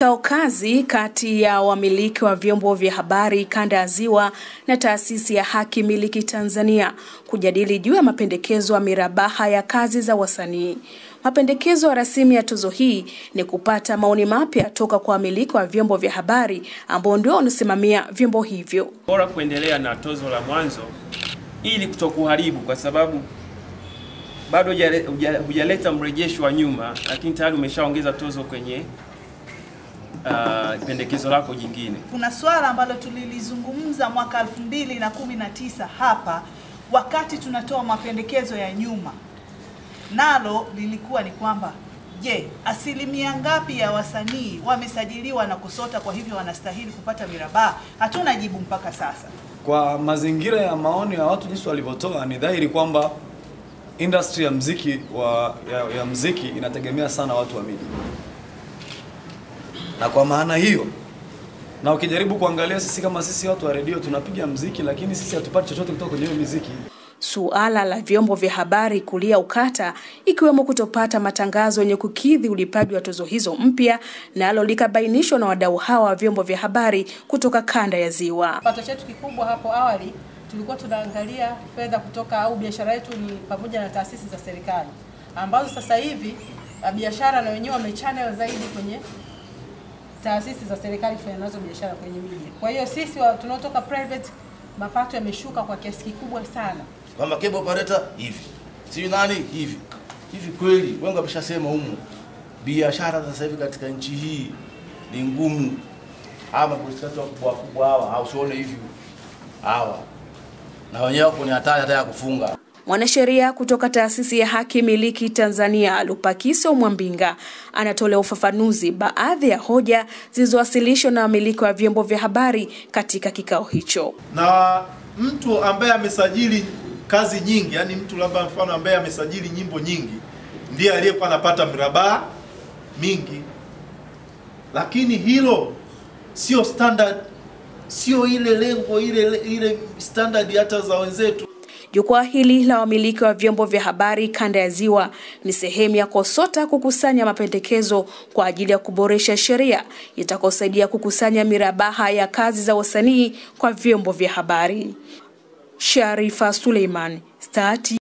Kikao kazi kati ya wamiliki wa vyombo vya habari kanda ya Ziwa na taasisi ya Haki Miliki Tanzania kujadili juu ya mapendekezo ya mirabaha ya kazi za wasanii. Mapendekezo ya rasimu ya tuzo hii ni kupata maoni mapya toka kwa wamiliki wa vyombo vya habari ambao ndio wanasimamia vyombo hivyo. Bora kuendelea na tozo la mwanzo ili kutokuharibu, kwa sababu bado hujaleta mrejesho wa nyuma, lakini tayari umeshaongeza tozo kwenye uh, pendekezo lako jingine. Kuna swala ambalo tulilizungumza mwaka 2019 hapa wakati tunatoa mapendekezo ya nyuma, nalo lilikuwa ni kwamba je, asilimia ngapi ya wasanii wamesajiliwa na KUSOTA, kwa hivyo wanastahili kupata mirabaha? Hatuna jibu mpaka sasa. Kwa mazingira ya maoni ya watu jinsi walivyotoa, ni dhahiri kwamba industry ya mziki wa ya, ya mziki inategemea sana watu wa media, na kwa maana hiyo, na ukijaribu kuangalia, sisi kama sisi watu wa redio tunapiga mziki, lakini sisi hatupati chochote kutoka kwenye hiyo miziki. Suala la vyombo vya habari kulia ukata, ikiwemo kutopata matangazo yenye kukidhi ulipaji wa tozo hizo mpya, nalo likabainishwa na wadau hawa wa vyombo vya habari kutoka kanda ya Ziwa. Kipato chetu kikubwa hapo awali tulikuwa tunaangalia fedha kutoka au biashara yetu ni pamoja na taasisi za serikali ambazo sasa hivi biashara na wenyewe wamechannel zaidi kwenye taasisi za serikali kufanya nazo biashara kwenye miji. Kwa hiyo sisi tunaotoka private mapato yameshuka kwa kiasi kikubwa sana, kwamba cable operator hivi, si nani hivi hivi. Kweli wengi wameshasema humu, biashara sasa hivi katika nchi hii ni ngumu. Hawa mapolisikati wakubwa wakubwa hawa hausione hivi hawa na wenyewe wako ni hatari hata ya kufunga. Mwanasheria kutoka taasisi ya Haki Miliki Tanzania Lupakiso Mwambinga anatolea ufafanuzi baadhi ya hoja zilizowasilishwa na wamiliki wa vyombo vya habari katika kikao hicho. Na mtu ambaye amesajili kazi nyingi, yani mtu labda mfano ambaye amesajili nyimbo nyingi ndiye aliyekuwa anapata mirabaha mingi, lakini hilo sio standard, sio ile lengo ile ile standard hata za wenzetu. Jukwaa hili la wamiliki wa vyombo vya habari kanda ya Ziwa ni sehemu ya KOSOTA kukusanya mapendekezo kwa ajili ya kuboresha sheria itakayosaidia kukusanya mirabaha ya kazi za wasanii kwa vyombo vya habari. Sharifa Suleiman, Star